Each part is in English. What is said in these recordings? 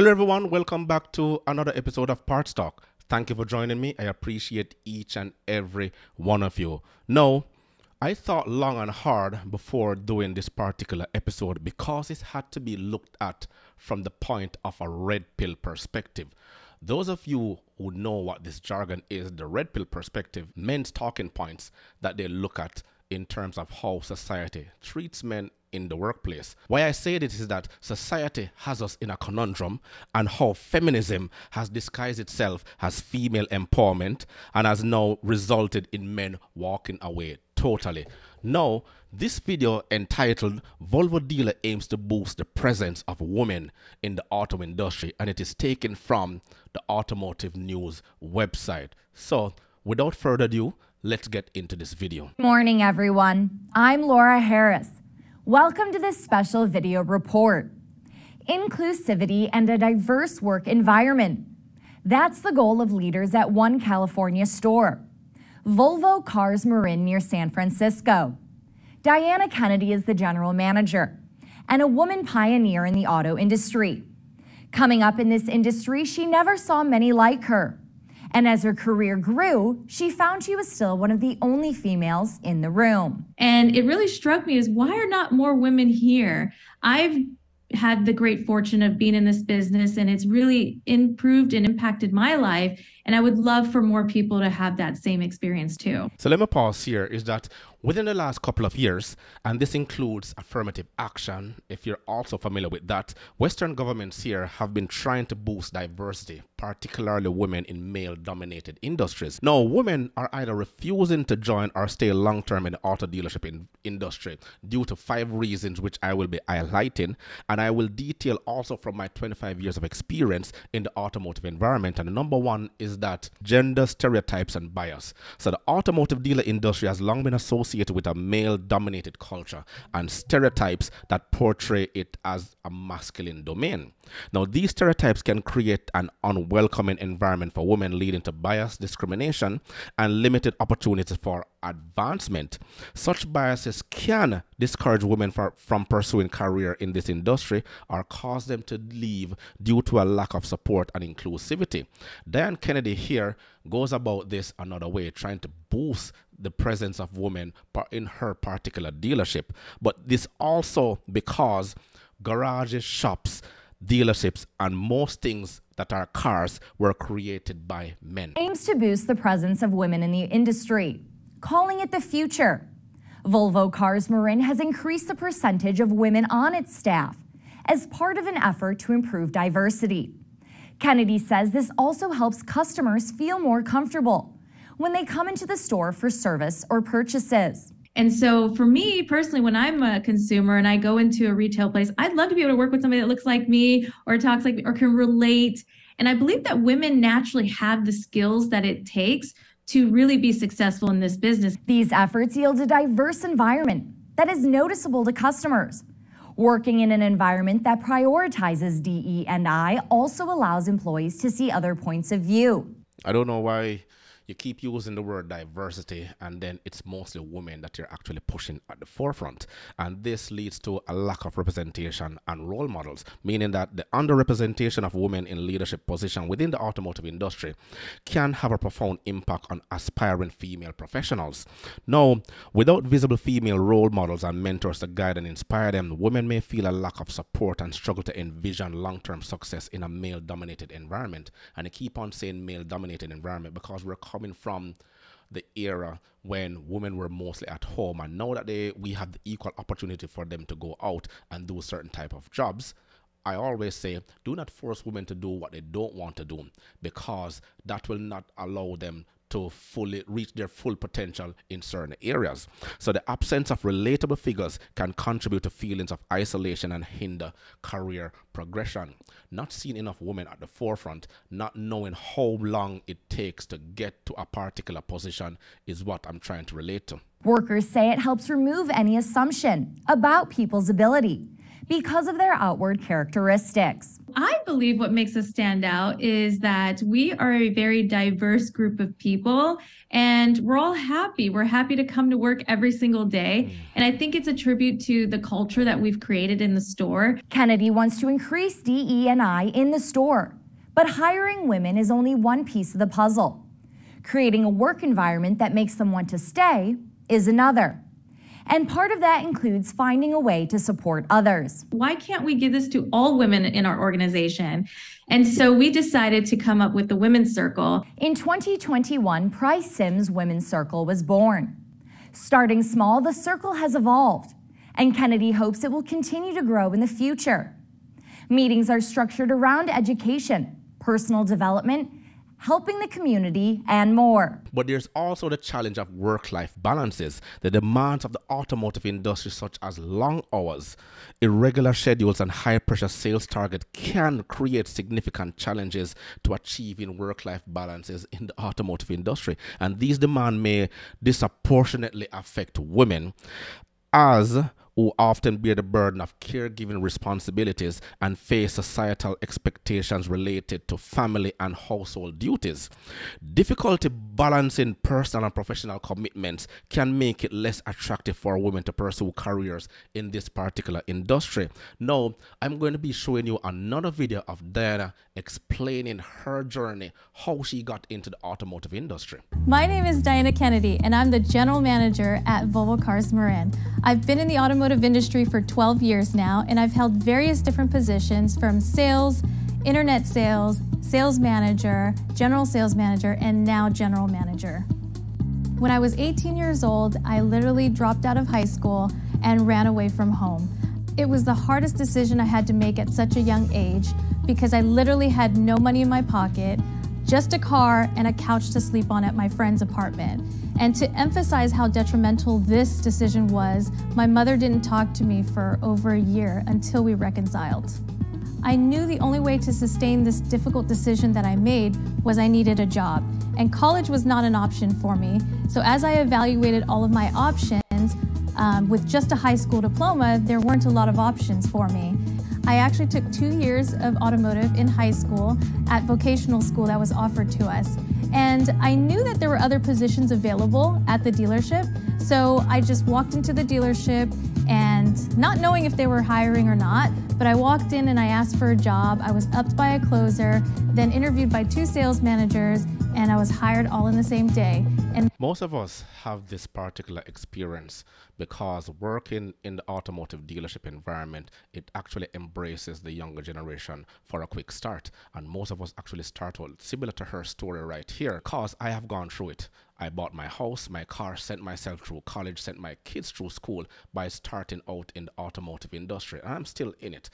Hello, everyone. Welcome back to another episode of Parts Talk. Thank you for joining me. I appreciate each and every one of you. No, I thought long and hard before doing this particular episode because it had to be looked at from the point of a red pill perspective. Those of you who know what this jargon is, the red pill perspective, men's talking points that they look at in terms of how society treats men in the workplace. Why I say this is that society has us in a conundrum and how feminism has disguised itself as female empowerment and has now resulted in men walking away totally. Now, this video entitled Volvo Dealer aims to boost the presence of women in the auto industry and it is taken from the Automotive News website. So, without further ado, let's get into this video. Good Morning, everyone. I'm Laura Harris. Welcome to this special video report. Inclusivity and a diverse work environment. That's the goal of leaders at one California store. Volvo Cars Marin near San Francisco. Diana Kennedy is the general manager and a woman pioneer in the auto industry. Coming up in this industry, she never saw many like her. And as her career grew, she found she was still one of the only females in the room. And it really struck me as why are not more women here? I've had the great fortune of being in this business and it's really improved and impacted my life and i would love for more people to have that same experience too so let me pause here is that within the last couple of years and this includes affirmative action if you're also familiar with that western governments here have been trying to boost diversity particularly women in male dominated industries now women are either refusing to join or stay long term in the auto dealership in industry due to five reasons which i will be highlighting and I will detail also from my 25 years of experience in the automotive environment. And the number one is that gender stereotypes and bias. So the automotive dealer industry has long been associated with a male dominated culture and stereotypes that portray it as a masculine domain. Now, these stereotypes can create an unwelcoming environment for women, leading to bias, discrimination, and limited opportunities for advancement. Such biases can discourage women for, from pursuing career in this industry or cause them to leave due to a lack of support and inclusivity. Diane Kennedy here goes about this another way, trying to boost the presence of women in her particular dealership. But this also because garages, shops, dealerships, and most things that are cars were created by men. Aims to boost the presence of women in the industry, calling it the future. Volvo Cars Marin has increased the percentage of women on its staff as part of an effort to improve diversity. Kennedy says this also helps customers feel more comfortable when they come into the store for service or purchases. And so for me personally, when I'm a consumer and I go into a retail place, I'd love to be able to work with somebody that looks like me or talks like me or can relate. And I believe that women naturally have the skills that it takes to really be successful in this business. These efforts yield a diverse environment that is noticeable to customers. Working in an environment that prioritizes DE&I also allows employees to see other points of view. I don't know why you keep using the word diversity and then it's mostly women that you're actually pushing at the forefront. And this leads to a lack of representation and role models meaning that the underrepresentation of women in leadership position within the automotive industry can have a profound impact on aspiring female professionals. Now without visible female role models and mentors to guide and inspire them women may feel a lack of support and struggle to envision long-term success in a male dominated environment. And I keep on saying male dominated environment because we're coming from the era when women were mostly at home and now that they we have the equal opportunity for them to go out and do certain type of jobs I always say do not force women to do what they don't want to do because that will not allow them to fully reach their full potential in certain areas. So the absence of relatable figures can contribute to feelings of isolation and hinder career progression. Not seeing enough women at the forefront, not knowing how long it takes to get to a particular position is what I'm trying to relate to. Workers say it helps remove any assumption about people's ability because of their outward characteristics. I believe what makes us stand out is that we are a very diverse group of people and we're all happy. We're happy to come to work every single day. Mm. And I think it's a tribute to the culture that we've created in the store. Kennedy wants to increase DE&I in the store, but hiring women is only one piece of the puzzle. Creating a work environment that makes them want to stay is another. And part of that includes finding a way to support others. Why can't we give this to all women in our organization? And so we decided to come up with the Women's Circle. In 2021, Price Simms Women's Circle was born. Starting small, the circle has evolved, and Kennedy hopes it will continue to grow in the future. Meetings are structured around education, personal development, helping the community, and more. But there's also the challenge of work life balances, the demands of the automotive industry, such as long hours, irregular schedules, and high pressure sales targets, can create significant challenges to achieving work life balances in the automotive industry. And these demands may disproportionately affect women as who often bear the burden of caregiving responsibilities and face societal expectations related to family and household duties. Difficulty balancing personal and professional commitments can make it less attractive for women to pursue careers in this particular industry. Now, I'm going to be showing you another video of Diana explaining her journey, how she got into the automotive industry. My name is Diana Kennedy, and I'm the general manager at Volvo Cars Marin. I've been in the automotive automotive industry for 12 years now, and I've held various different positions from sales, internet sales, sales manager, general sales manager, and now general manager. When I was 18 years old, I literally dropped out of high school and ran away from home. It was the hardest decision I had to make at such a young age because I literally had no money in my pocket, just a car and a couch to sleep on at my friend's apartment. And to emphasize how detrimental this decision was, my mother didn't talk to me for over a year until we reconciled. I knew the only way to sustain this difficult decision that I made was I needed a job, and college was not an option for me. So, as I evaluated all of my options, um, with just a high school diploma, there weren't a lot of options for me. I actually took two years of automotive in high school at vocational school that was offered to us. And I knew that there were other positions available at the dealership. So I just walked into the dealership and not knowing if they were hiring or not, but I walked in and I asked for a job. I was upped by a closer, then interviewed by two sales managers, and I was hired all in the same day. And most of us have this particular experience because working in the automotive dealership environment, it actually embraces the younger generation for a quick start. And most of us actually start out similar to her story right here, because I have gone through it. I bought my house, my car, sent myself through college, sent my kids through school by starting out in the automotive industry. And I'm still in it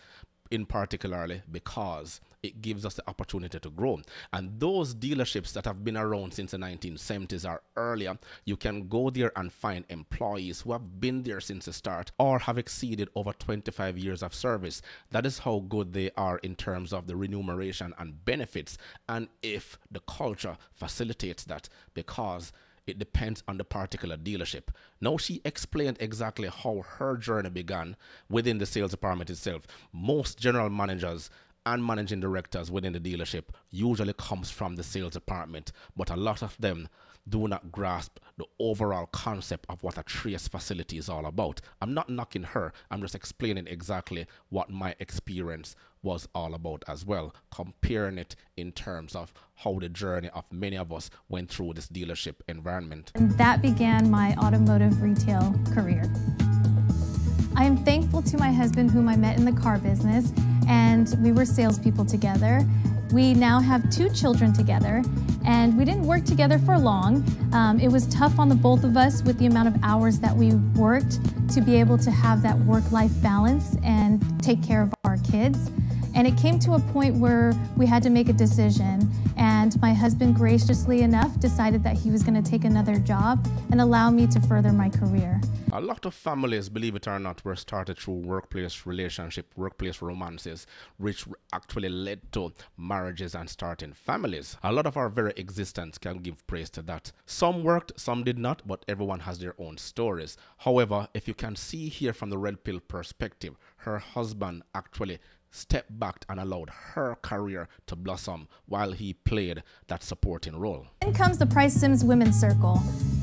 in particularly because it gives us the opportunity to grow. And those dealerships that have been around since the 1970s or earlier, you can go there and find employees who have been there since the start or have exceeded over 25 years of service. That is how good they are in terms of the remuneration and benefits. And if the culture facilitates that, because it depends on the particular dealership. Now, she explained exactly how her journey began within the sales department itself. Most general managers and managing directors within the dealership usually comes from the sales department, but a lot of them do not grasp the overall concept of what a trace facility is all about. I'm not knocking her, I'm just explaining exactly what my experience was all about as well, comparing it in terms of how the journey of many of us went through this dealership environment. And that began my automotive retail career. I am thankful to my husband, whom I met in the car business, and we were salespeople together. We now have two children together, and we didn't work together for long. Um, it was tough on the both of us with the amount of hours that we worked to be able to have that work life balance and take care of our kids. And it came to a point where we had to make a decision. And my husband, graciously enough, decided that he was going to take another job and allow me to further my career. A lot of families, believe it or not, were started through workplace relationship, workplace romances, which actually led to marriages and starting families. A lot of our very existence can give praise to that. Some worked, some did not, but everyone has their own stories. However, if you can see here from the red pill perspective, her husband actually stepped back and allowed her career to blossom while he played that supporting role. Then comes the Price Simms Women's Circle.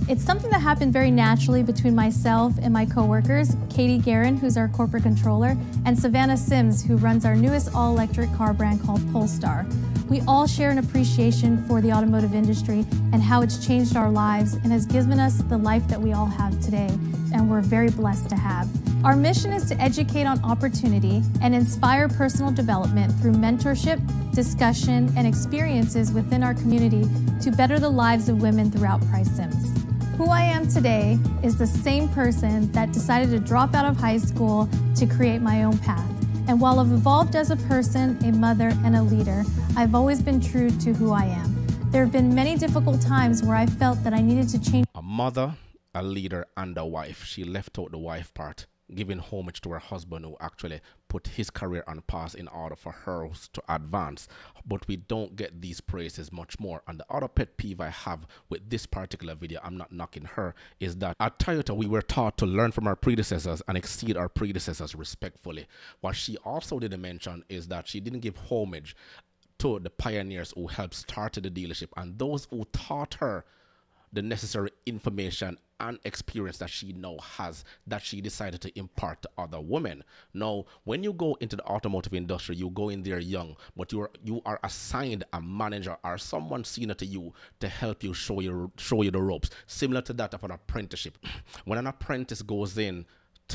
It's something that happened very naturally between myself and my coworkers, Katie Guerin, who's our corporate controller, and Savannah Sims, who runs our newest all-electric car brand called Polestar. We all share an appreciation for the automotive industry and how it's changed our lives and has given us the life that we all have today, and we're very blessed to have. Our mission is to educate on opportunity and inspire personal development through mentorship, discussion, and experiences within our community to better the lives of women throughout Price Simms. Who I am today is the same person that decided to drop out of high school to create my own path. And while I've evolved as a person, a mother, and a leader, I've always been true to who I am. There have been many difficult times where I felt that I needed to change. A mother, a leader, and a wife. She left out the wife part giving homage to her husband who actually put his career on pause in order for her to advance. But we don't get these praises much more. And the other pet peeve I have with this particular video, I'm not knocking her, is that at Toyota we were taught to learn from our predecessors and exceed our predecessors respectfully. What she also didn't mention is that she didn't give homage to the pioneers who helped start the dealership and those who taught her the necessary information and experience that she now has that she decided to impart to other women. Now, when you go into the automotive industry, you go in there young, but you are you are assigned a manager or someone senior to you to help you show you show you the ropes, similar to that of an apprenticeship. When an apprentice goes in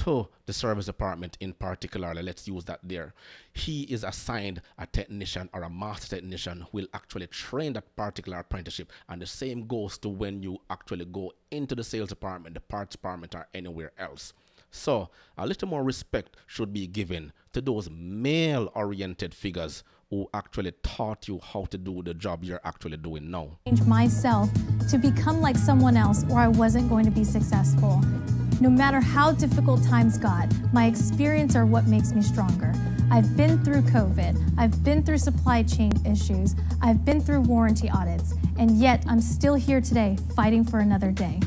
to the service department in particular, let's use that there, he is assigned a technician or a master technician who will actually train that particular apprenticeship. And the same goes to when you actually go into the sales department, the parts department, or anywhere else. So a little more respect should be given to those male oriented figures who actually taught you how to do the job you're actually doing now. Change myself to become like someone else or I wasn't going to be successful. No matter how difficult times got, my experience are what makes me stronger. I've been through COVID, I've been through supply chain issues, I've been through warranty audits, and yet I'm still here today fighting for another day.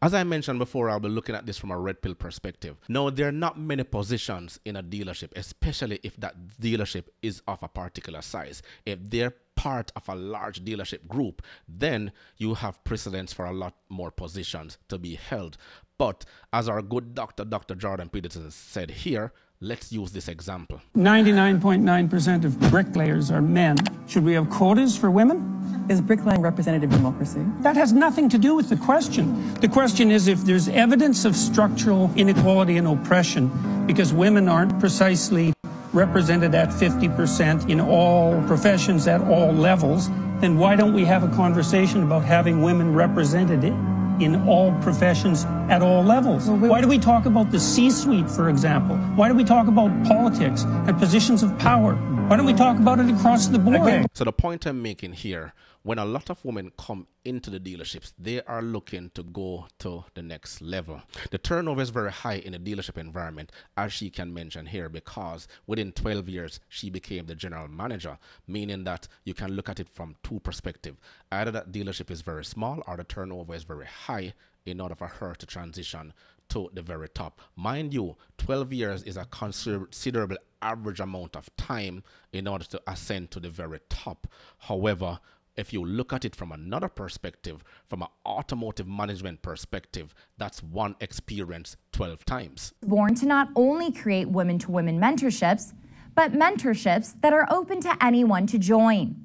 As I mentioned before, I'll be looking at this from a red pill perspective. Now, there are not many positions in a dealership, especially if that dealership is of a particular size. If they're part of a large dealership group, then you have precedence for a lot more positions to be held. But as our good doctor, Dr. Jordan Peterson, said here, let's use this example 99.9% of bricklayers are men. Should we have quotas for women? Is bricklaying representative democracy? That has nothing to do with the question. The question is if there's evidence of structural inequality and oppression because women aren't precisely represented at 50% in all professions at all levels, then why don't we have a conversation about having women represented in all professions at all levels? Well, why do we talk about the C-suite, for example? Why do we talk about politics and positions of power? Why don't we talk about it across the board? So the point I'm making here when a lot of women come into the dealerships, they are looking to go to the next level. The turnover is very high in the dealership environment, as she can mention here, because within 12 years, she became the general manager, meaning that you can look at it from two perspectives. Either that dealership is very small or the turnover is very high in order for her to transition to the very top. Mind you, 12 years is a considerable average amount of time in order to ascend to the very top. However, if you look at it from another perspective, from an automotive management perspective, that's one experience 12 times. Born to not only create women to women mentorships, but mentorships that are open to anyone to join.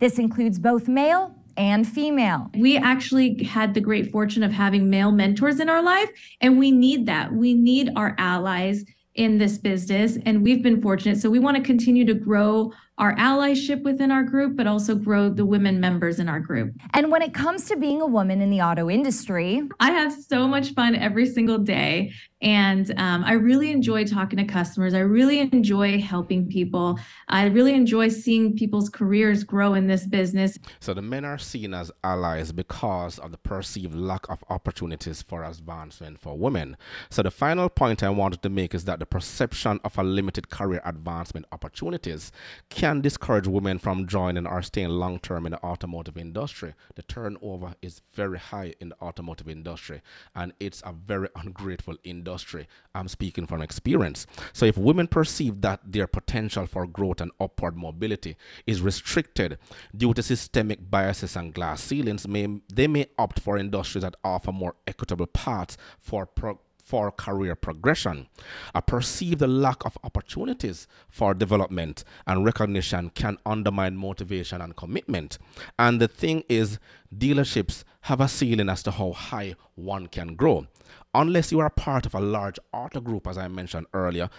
This includes both male and female. We actually had the great fortune of having male mentors in our life, and we need that. We need our allies in this business, and we've been fortunate. So we want to continue to grow our allyship within our group, but also grow the women members in our group. And when it comes to being a woman in the auto industry, I have so much fun every single day. And um, I really enjoy talking to customers. I really enjoy helping people. I really enjoy seeing people's careers grow in this business. So the men are seen as allies because of the perceived lack of opportunities for advancement for women. So the final point I wanted to make is that the perception of a limited career advancement opportunities can discourage women from joining or staying long term in the automotive industry. The turnover is very high in the automotive industry and it's a very ungrateful industry industry. I'm speaking from experience. So if women perceive that their potential for growth and upward mobility is restricted due to systemic biases and glass ceilings, may, they may opt for industries that offer more equitable paths for pro for career progression. A perceived lack of opportunities for development and recognition can undermine motivation and commitment. And the thing is, dealerships have a ceiling as to how high one can grow. Unless you are part of a large auto group, as I mentioned earlier,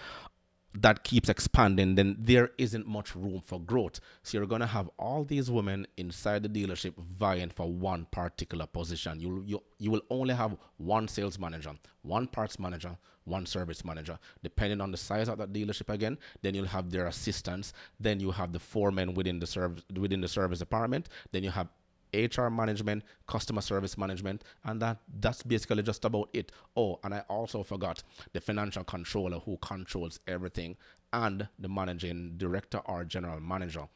that keeps expanding, then there isn't much room for growth. So you're going to have all these women inside the dealership vying for one particular position. You you you will only have one sales manager, one parts manager, one service manager. Depending on the size of that dealership again, then you'll have their assistants. Then you have the foremen within the service within the service department. Then you have HR management, customer service management, and that that's basically just about it. Oh, and I also forgot the financial controller who controls everything and the managing director or general manager.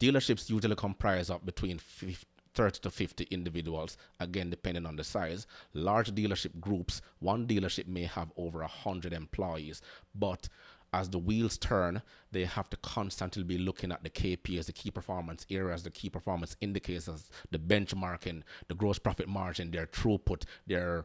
Dealerships usually comprise of between 50, 30 to 50 individuals, again, depending on the size. Large dealership groups, one dealership may have over 100 employees, but as the wheels turn, they have to constantly be looking at the KPIs, the key performance areas, the key performance indicators, the benchmarking, the gross profit margin, their throughput, their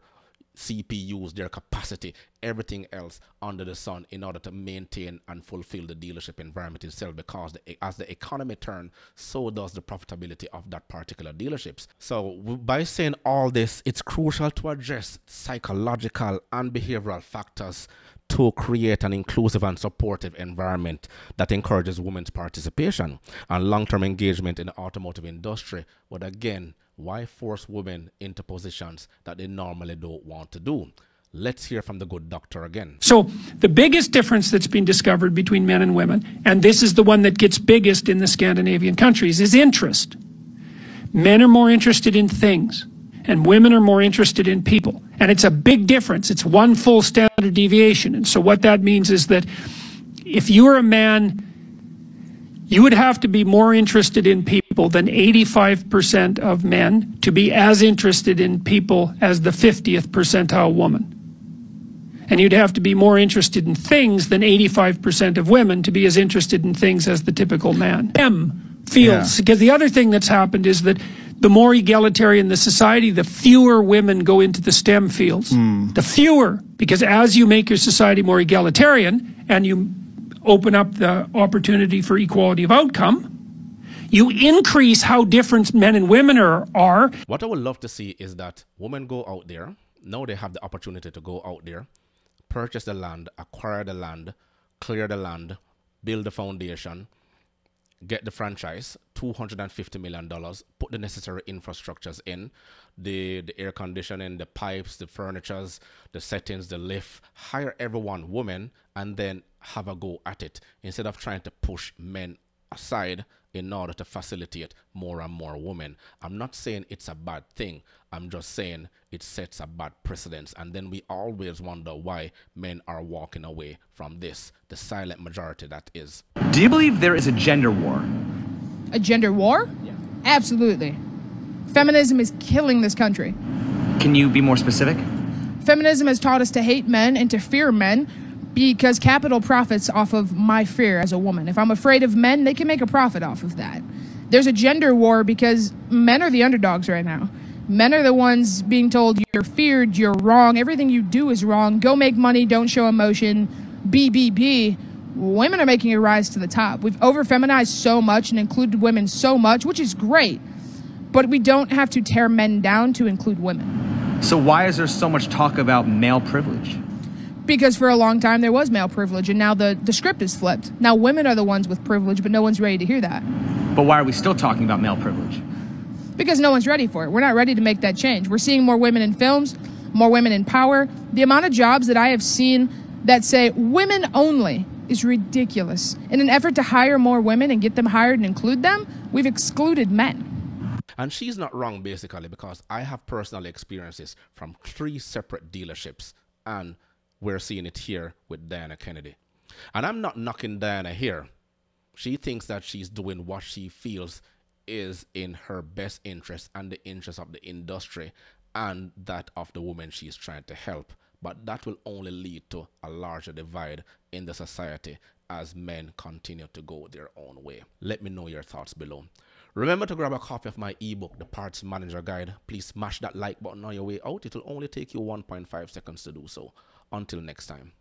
CPUs, their capacity, everything else under the sun in order to maintain and fulfill the dealership environment itself because the, as the economy turns, so does the profitability of that particular dealerships. So by saying all this, it's crucial to address psychological and behavioral factors to create an inclusive and supportive environment that encourages women's participation and long-term engagement in the automotive industry. But again, why force women into positions that they normally don't want to do? Let's hear from the good doctor again. So, the biggest difference that's been discovered between men and women, and this is the one that gets biggest in the Scandinavian countries, is interest. Men are more interested in things and women are more interested in people. And it's a big difference. It's one full standard deviation. And so what that means is that if you're a man, you would have to be more interested in people than 85% of men to be as interested in people as the 50th percentile woman. And you'd have to be more interested in things than 85% of women to be as interested in things as the typical man. M fields, yeah. because the other thing that's happened is that the more egalitarian the society, the fewer women go into the STEM fields. Mm. The fewer, because as you make your society more egalitarian and you open up the opportunity for equality of outcome, you increase how different men and women are, are. What I would love to see is that women go out there, now they have the opportunity to go out there, purchase the land, acquire the land, clear the land, build the foundation, get the franchise, $250 million, put the necessary infrastructures in, the, the air conditioning, the pipes, the furnitures, the settings, the lift, hire everyone, women, and then have a go at it instead of trying to push men aside in order to facilitate more and more women. I'm not saying it's a bad thing. I'm just saying it sets a bad precedence. And then we always wonder why men are walking away from this, the silent majority that is. Do you believe there is a gender war? A gender war? Yeah. Absolutely. Feminism is killing this country. Can you be more specific? Feminism has taught us to hate men and to fear men because capital profits off of my fear as a woman. If I'm afraid of men, they can make a profit off of that. There's a gender war because men are the underdogs right now. Men are the ones being told you're feared, you're wrong, everything you do is wrong. Go make money, don't show emotion. BBB. Women are making a rise to the top. We've over feminized so much and included women so much, which is great. But we don't have to tear men down to include women. So, why is there so much talk about male privilege? Because for a long time there was male privilege, and now the, the script is flipped. Now women are the ones with privilege, but no one's ready to hear that. But why are we still talking about male privilege? Because no one's ready for it. We're not ready to make that change. We're seeing more women in films, more women in power. The amount of jobs that I have seen that say women only is ridiculous. In an effort to hire more women and get them hired and include them, we've excluded men. And she's not wrong, basically, because I have personal experiences from three separate dealerships, and we're seeing it here with Diana Kennedy. And I'm not knocking Diana here. She thinks that she's doing what she feels is in her best interest and the interest of the industry and that of the woman she's trying to help. But that will only lead to a larger divide in the society as men continue to go their own way. Let me know your thoughts below. Remember to grab a copy of my ebook, The Parts Manager Guide. Please smash that like button on your way out. It will only take you 1.5 seconds to do so. Until next time.